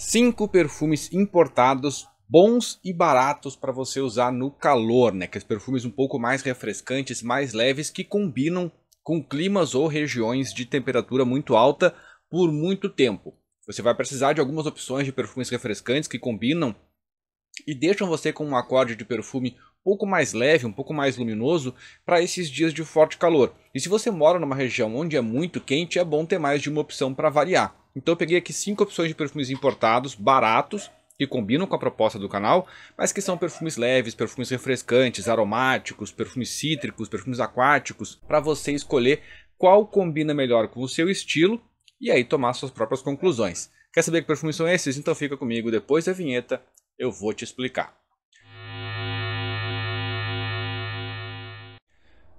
cinco perfumes importados bons e baratos para você usar no calor, né? Aqueles perfumes um pouco mais refrescantes, mais leves que combinam com climas ou regiões de temperatura muito alta por muito tempo. Você vai precisar de algumas opções de perfumes refrescantes que combinam e deixam você com um acorde de perfume um pouco mais leve, um pouco mais luminoso para esses dias de forte calor. E se você mora numa região onde é muito quente, é bom ter mais de uma opção para variar. Então eu peguei aqui cinco opções de perfumes importados, baratos, que combinam com a proposta do canal, mas que são perfumes leves, perfumes refrescantes, aromáticos, perfumes cítricos, perfumes aquáticos, para você escolher qual combina melhor com o seu estilo e aí tomar suas próprias conclusões. Quer saber que perfumes são esses? Então fica comigo, depois da vinheta eu vou te explicar.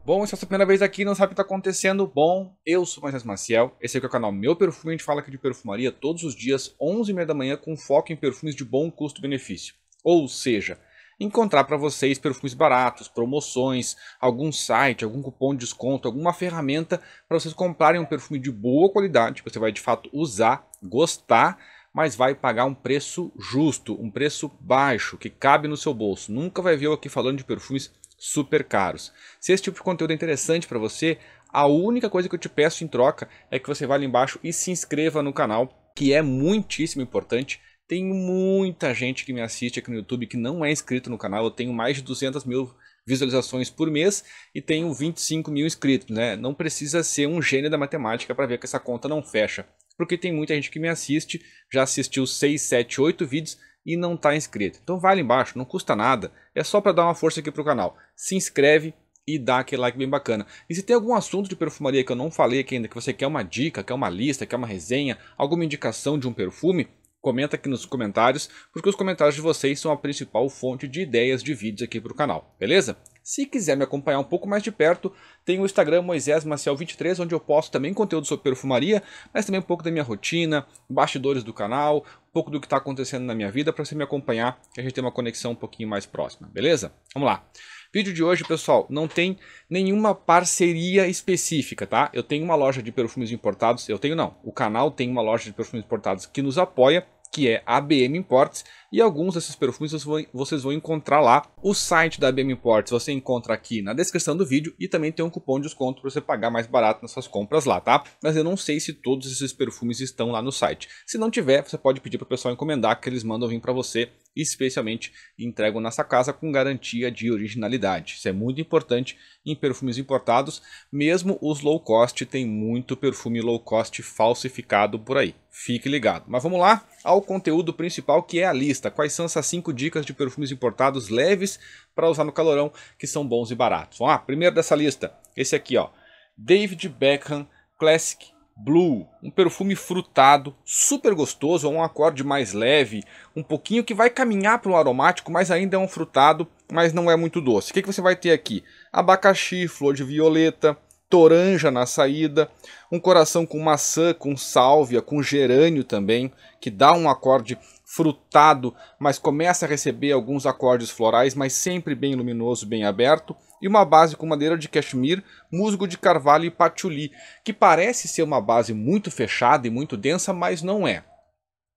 Bom, se é a sua primeira vez aqui não sabe o que está acontecendo, bom, eu sou Moisés Maciel, esse aqui é o canal Meu Perfume, a gente fala aqui de perfumaria todos os dias, 11h30 da manhã, com foco em perfumes de bom custo-benefício. Ou seja, encontrar para vocês perfumes baratos, promoções, algum site, algum cupom de desconto, alguma ferramenta para vocês comprarem um perfume de boa qualidade, que você vai de fato usar, gostar, mas vai pagar um preço justo, um preço baixo, que cabe no seu bolso. Nunca vai ver eu aqui falando de perfumes super caros. Se esse tipo de conteúdo é interessante para você, a única coisa que eu te peço em troca é que você vá ali embaixo e se inscreva no canal, que é muitíssimo importante. Tem muita gente que me assiste aqui no YouTube que não é inscrito no canal. Eu tenho mais de 200 mil visualizações por mês e tenho 25 mil inscritos. Né? Não precisa ser um gênio da matemática para ver que essa conta não fecha. Porque tem muita gente que me assiste, já assistiu 6, 7, 8 vídeos e não está inscrito. Então vai ali embaixo, não custa nada, é só para dar uma força aqui para o canal. Se inscreve e dá aquele like bem bacana. E se tem algum assunto de perfumaria que eu não falei aqui ainda, que você quer uma dica, quer uma lista, quer uma resenha, alguma indicação de um perfume, comenta aqui nos comentários, porque os comentários de vocês são a principal fonte de ideias de vídeos aqui para o canal, beleza? Se quiser me acompanhar um pouco mais de perto, tem o Instagram Moisés Maciel 23, onde eu posto também conteúdo sobre perfumaria, mas também um pouco da minha rotina, bastidores do canal, um pouco do que está acontecendo na minha vida, para você me acompanhar, que a gente tem uma conexão um pouquinho mais próxima, beleza? Vamos lá. Vídeo de hoje, pessoal, não tem nenhuma parceria específica, tá? Eu tenho uma loja de perfumes importados, eu tenho não, o canal tem uma loja de perfumes importados que nos apoia, que é a ABM Imports, e alguns desses perfumes vocês vão encontrar lá. O site da ABM Imports você encontra aqui na descrição do vídeo e também tem um cupom de desconto para você pagar mais barato nas suas compras lá, tá? Mas eu não sei se todos esses perfumes estão lá no site. Se não tiver, você pode pedir para o pessoal encomendar que eles mandam vir para você especialmente entregam nessa casa com garantia de originalidade. Isso é muito importante em perfumes importados, mesmo os low cost tem muito perfume low cost falsificado por aí. Fique ligado. Mas vamos lá ao conteúdo principal que é a lista. Quais são essas cinco dicas de perfumes importados leves para usar no calorão que são bons e baratos? Vamos lá, primeiro dessa lista, esse aqui ó, David Beckham Classic Blue, um perfume frutado, super gostoso, é um acorde mais leve, um pouquinho que vai caminhar para um aromático, mas ainda é um frutado, mas não é muito doce. O que, que você vai ter aqui? Abacaxi, flor de violeta, toranja na saída, um coração com maçã, com sálvia, com gerânio também, que dá um acorde frutado, mas começa a receber alguns acordes florais, mas sempre bem luminoso, bem aberto, e uma base com madeira de cashmere, musgo de carvalho e patchouli, que parece ser uma base muito fechada e muito densa, mas não é.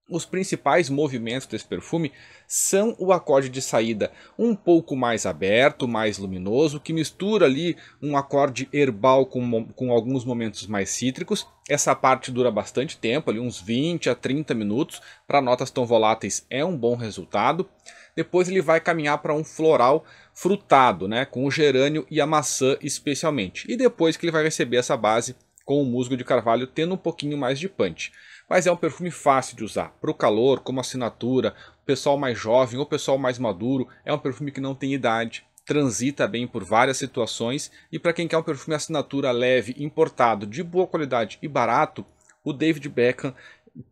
Os principais movimentos desse perfume são o acorde de saída um pouco mais aberto, mais luminoso, que mistura ali um acorde herbal com, com alguns momentos mais cítricos. Essa parte dura bastante tempo, ali uns 20 a 30 minutos. Para notas tão voláteis é um bom resultado. Depois ele vai caminhar para um floral frutado, né, com o gerânio e a maçã especialmente. E depois que ele vai receber essa base com o musgo de carvalho tendo um pouquinho mais de punch. Mas é um perfume fácil de usar. Para o calor, como assinatura, pessoal mais jovem ou pessoal mais maduro, é um perfume que não tem idade, transita bem por várias situações e para quem quer um perfume assinatura leve, importado, de boa qualidade e barato, o David Beckham,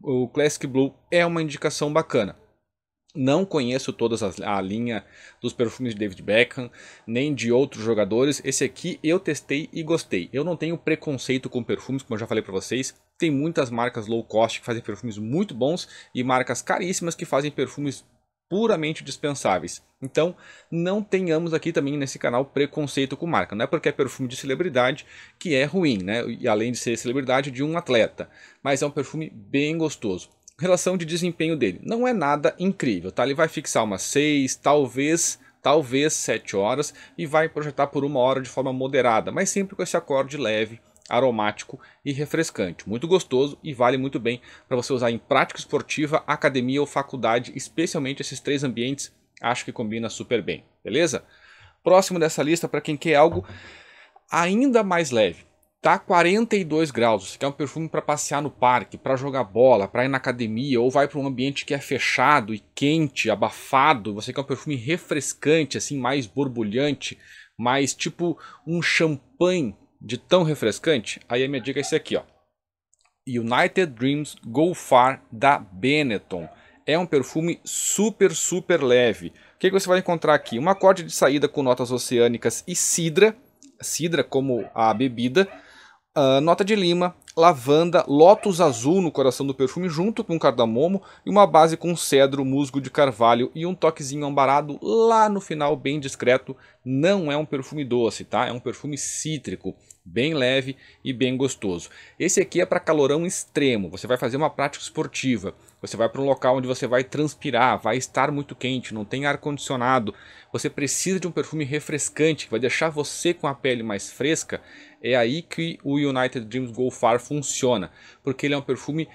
o Classic Blue é uma indicação bacana. Não conheço toda a linha dos perfumes de David Beckham, nem de outros jogadores. Esse aqui eu testei e gostei. Eu não tenho preconceito com perfumes, como eu já falei para vocês. Tem muitas marcas low cost que fazem perfumes muito bons e marcas caríssimas que fazem perfumes puramente dispensáveis. Então, não tenhamos aqui também nesse canal preconceito com marca. Não é porque é perfume de celebridade que é ruim, né? E além de ser celebridade de um atleta. Mas é um perfume bem gostoso Relação de desempenho dele. Não é nada incrível, tá? Ele vai fixar umas 6, talvez talvez 7 horas e vai projetar por uma hora de forma moderada, mas sempre com esse acorde leve, aromático e refrescante. Muito gostoso e vale muito bem para você usar em prática esportiva, academia ou faculdade, especialmente esses três ambientes, acho que combina super bem, beleza? Próximo dessa lista para quem quer algo ainda mais leve. Tá 42 graus, você quer um perfume para passear no parque, para jogar bola, para ir na academia, ou vai para um ambiente que é fechado e quente, abafado, você quer um perfume refrescante, assim, mais borbulhante, mais tipo um champanhe de tão refrescante, aí a minha dica é esse aqui, ó. United Dreams Go Far da Benetton. É um perfume super, super leve. O que, que você vai encontrar aqui? Um acorde de saída com notas oceânicas e cidra, cidra como a bebida, uh, nota de lima, lavanda, lótus azul no coração do perfume junto com cardamomo e uma base com cedro, musgo de carvalho e um toquezinho ambarado lá no final bem discreto. Não é um perfume doce, tá? É um perfume cítrico, bem leve e bem gostoso. Esse aqui é para calorão extremo. Você vai fazer uma prática esportiva. Você vai para um local onde você vai transpirar, vai estar muito quente, não tem ar condicionado. Você precisa de um perfume refrescante que vai deixar você com a pele mais fresca é aí que o United Dreams Go Far funciona, porque ele é um perfume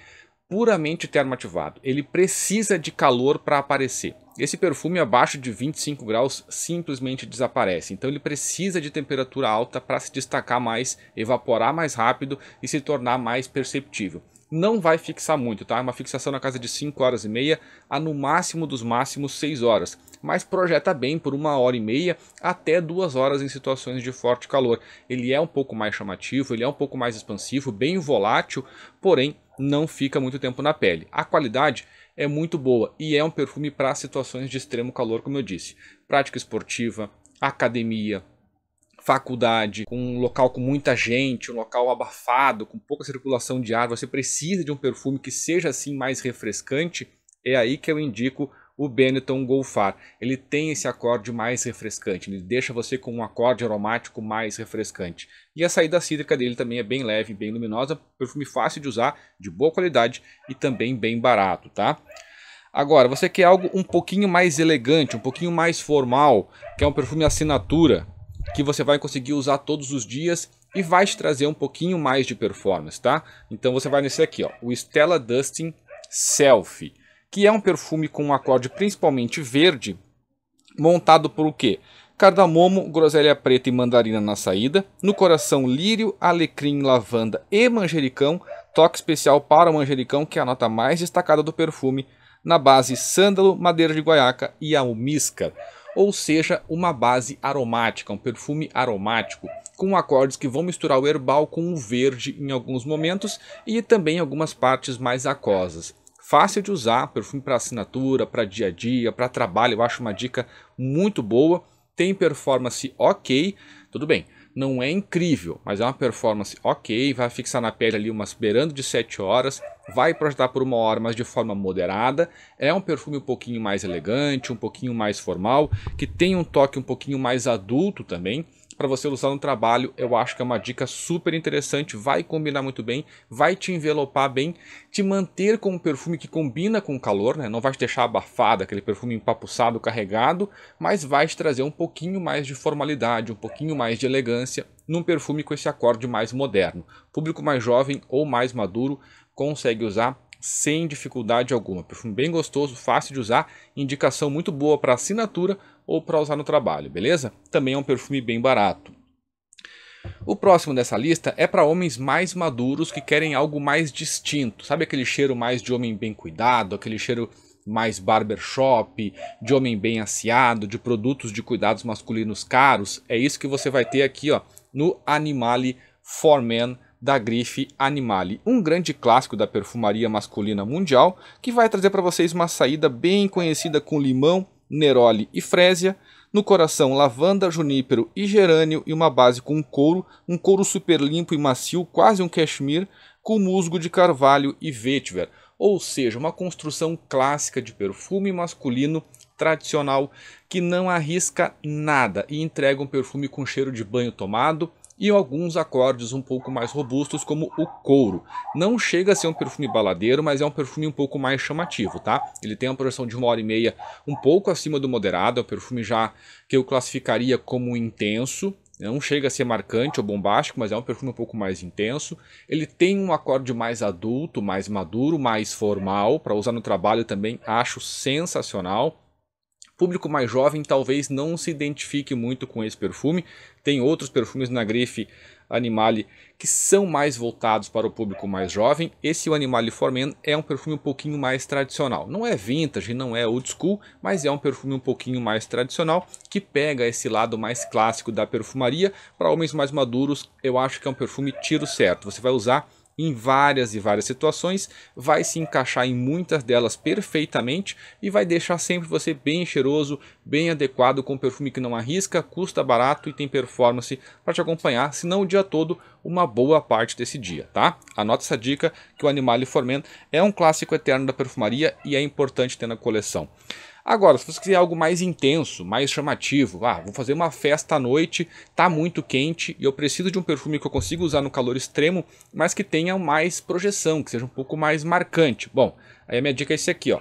puramente termoativado. Ele precisa de calor para aparecer. Esse perfume abaixo de 25 graus simplesmente desaparece. Então ele precisa de temperatura alta para se destacar mais, evaporar mais rápido e se tornar mais perceptível não vai fixar muito, tá? É uma fixação na casa de 5 horas e meia a no máximo dos máximos 6 horas, mas projeta bem por uma hora e meia até duas horas em situações de forte calor. Ele é um pouco mais chamativo, ele é um pouco mais expansivo, bem volátil, porém não fica muito tempo na pele. A qualidade é muito boa e é um perfume para situações de extremo calor, como eu disse. Prática esportiva, academia, faculdade, um local com muita gente, um local abafado, com pouca circulação de ar, você precisa de um perfume que seja assim mais refrescante, é aí que eu indico o Benetton Golfar. Ele tem esse acorde mais refrescante, ele deixa você com um acorde aromático mais refrescante. E a saída cítrica dele também é bem leve, bem luminosa, perfume fácil de usar, de boa qualidade e também bem barato, tá? Agora, você quer algo um pouquinho mais elegante, um pouquinho mais formal, quer um perfume assinatura, que você vai conseguir usar todos os dias e vai te trazer um pouquinho mais de performance, tá? Então você vai nesse aqui, ó, o Stella Dustin Selfie, que é um perfume com um acorde principalmente verde, montado por o quê? Cardamomo, groselha preta e mandarina na saída, no coração lírio, alecrim, lavanda e manjericão, toque especial para o manjericão, que é a nota mais destacada do perfume, na base sândalo, madeira de guaiaca e almíscar ou seja, uma base aromática, um perfume aromático, com acordes que vão misturar o herbal com o verde em alguns momentos e também algumas partes mais aquosas. Fácil de usar, perfume para assinatura, para dia a dia, para trabalho, eu acho uma dica muito boa. Tem performance ok, tudo bem não é incrível, mas é uma performance ok, vai fixar na pele ali umas beirando de 7 horas, vai projetar por uma hora, mas de forma moderada, é um perfume um pouquinho mais elegante, um pouquinho mais formal, que tem um toque um pouquinho mais adulto também, para você usar no trabalho, eu acho que é uma dica super interessante, vai combinar muito bem, vai te envelopar bem, te manter com um perfume que combina com o calor, né? não vai te deixar abafado, aquele perfume empapuçado, carregado, mas vai te trazer um pouquinho mais de formalidade, um pouquinho mais de elegância num perfume com esse acorde mais moderno. Público mais jovem ou mais maduro consegue usar sem dificuldade alguma. Perfume bem gostoso, fácil de usar, indicação muito boa para assinatura ou para usar no trabalho, beleza? Também é um perfume bem barato. O próximo dessa lista é para homens mais maduros que querem algo mais distinto. Sabe aquele cheiro mais de homem bem cuidado, aquele cheiro mais barbershop, de homem bem assiado, de produtos de cuidados masculinos caros? É isso que você vai ter aqui ó, no Animale for Men da grife Animale, um grande clássico da perfumaria masculina mundial que vai trazer para vocês uma saída bem conhecida com limão, neroli e frésia, no coração lavanda, junípero e gerânio e uma base com couro, um couro super limpo e macio, quase um cashmere, com musgo de carvalho e vetiver, ou seja, uma construção clássica de perfume masculino tradicional que não arrisca nada e entrega um perfume com cheiro de banho tomado, e alguns acordes um pouco mais robustos como o couro. Não chega a ser um perfume baladeiro, mas é um perfume um pouco mais chamativo, tá? Ele tem uma projeção de uma hora e meia um pouco acima do moderado, é um perfume já que eu classificaria como intenso, não chega a ser marcante ou bombástico, mas é um perfume um pouco mais intenso. Ele tem um acorde mais adulto, mais maduro, mais formal, para usar no trabalho também acho sensacional. Público mais jovem talvez não se identifique muito com esse perfume. Tem outros perfumes na grife Animale que são mais voltados para o público mais jovem. Esse o Animale For Men é um perfume um pouquinho mais tradicional. Não é vintage, não é old school, mas é um perfume um pouquinho mais tradicional que pega esse lado mais clássico da perfumaria. Para homens mais maduros, eu acho que é um perfume tiro certo. Você vai usar em várias e várias situações, vai se encaixar em muitas delas perfeitamente e vai deixar sempre você bem cheiroso, bem adequado com perfume que não arrisca, custa barato e tem performance para te acompanhar, se não o dia todo, uma boa parte desse dia, tá? Anota essa dica que o Animale Formen é um clássico eterno da perfumaria e é importante ter na coleção. Agora, se você quiser algo mais intenso, mais chamativo, ah, vou fazer uma festa à noite, tá muito quente e eu preciso de um perfume que eu consiga usar no calor extremo, mas que tenha mais projeção, que seja um pouco mais marcante. Bom, aí a minha dica é esse aqui, ó,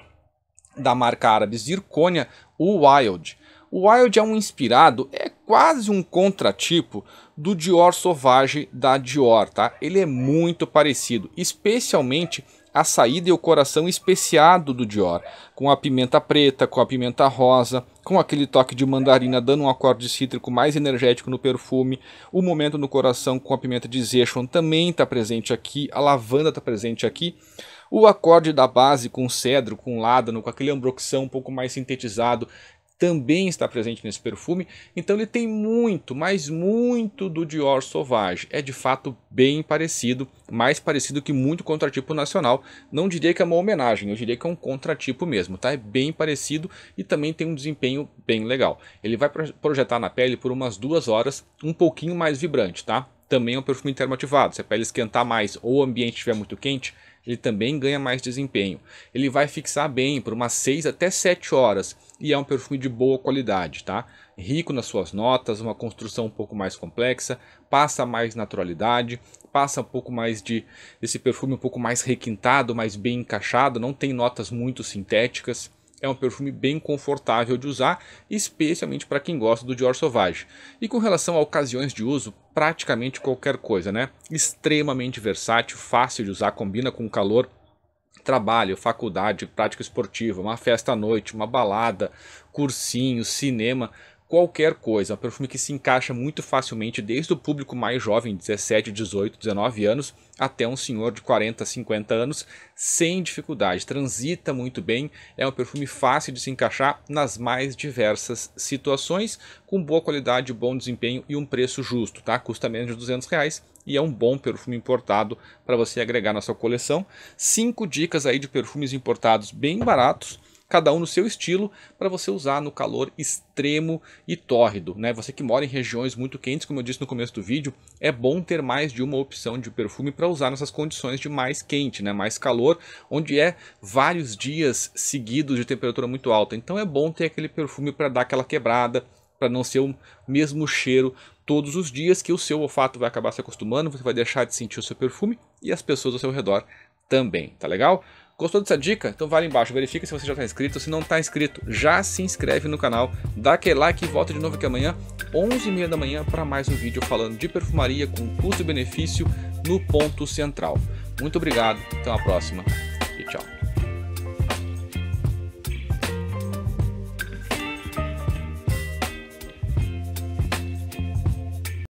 da marca árabe Zirconia, o Wild. O Wild é um inspirado, é quase um contratipo do Dior Sauvage da Dior, tá? Ele é muito parecido, especialmente a saída e o coração especiado do Dior, com a pimenta preta, com a pimenta rosa, com aquele toque de mandarina dando um acorde cítrico mais energético no perfume, o momento no coração com a pimenta de Zechon também está presente aqui, a lavanda está presente aqui, o acorde da base com cedro, com ládano, com aquele ambroxão um pouco mais sintetizado, também está presente nesse perfume, então ele tem muito, mas muito do Dior Sauvage. É de fato bem parecido, mais parecido que muito contratipo nacional. Não diria que é uma homenagem, eu diria que é um contratipo mesmo, tá? É bem parecido e também tem um desempenho bem legal. Ele vai projetar na pele por umas duas horas, um pouquinho mais vibrante, tá? Também é um perfume termoativado, se a pele esquentar mais ou o ambiente estiver muito quente, ele também ganha mais desempenho. Ele vai fixar bem por umas 6 até 7 horas e é um perfume de boa qualidade, tá? Rico nas suas notas, uma construção um pouco mais complexa, passa mais naturalidade, passa um pouco mais de esse perfume um pouco mais requintado, mais bem encaixado, não tem notas muito sintéticas é um perfume bem confortável de usar, especialmente para quem gosta do Dior Sauvage. E com relação a ocasiões de uso, praticamente qualquer coisa, né? Extremamente versátil, fácil de usar, combina com calor, trabalho, faculdade, prática esportiva, uma festa à noite, uma balada, cursinho, cinema, qualquer coisa. É um perfume que se encaixa muito facilmente desde o público mais jovem, 17, 18, 19 anos, até um senhor de 40, 50 anos, sem dificuldade. Transita muito bem, é um perfume fácil de se encaixar nas mais diversas situações, com boa qualidade, bom desempenho e um preço justo, tá? Custa menos de 200 reais e é um bom perfume importado para você agregar na sua coleção. Cinco dicas aí de perfumes importados bem baratos cada um no seu estilo, para você usar no calor extremo e tórrido. Né? Você que mora em regiões muito quentes, como eu disse no começo do vídeo, é bom ter mais de uma opção de perfume para usar nessas condições de mais quente, né? mais calor, onde é vários dias seguidos de temperatura muito alta. Então é bom ter aquele perfume para dar aquela quebrada, para não ser o mesmo cheiro todos os dias, que o seu olfato vai acabar se acostumando, você vai deixar de sentir o seu perfume e as pessoas ao seu redor também, tá legal? Gostou dessa dica? Então vai lá embaixo, verifica se você já está inscrito. Se não está inscrito, já se inscreve no canal, dá aquele like e volta de novo aqui amanhã, 11h30 da manhã, para mais um vídeo falando de perfumaria com custo e benefício no ponto central. Muito obrigado, até a próxima e tchau.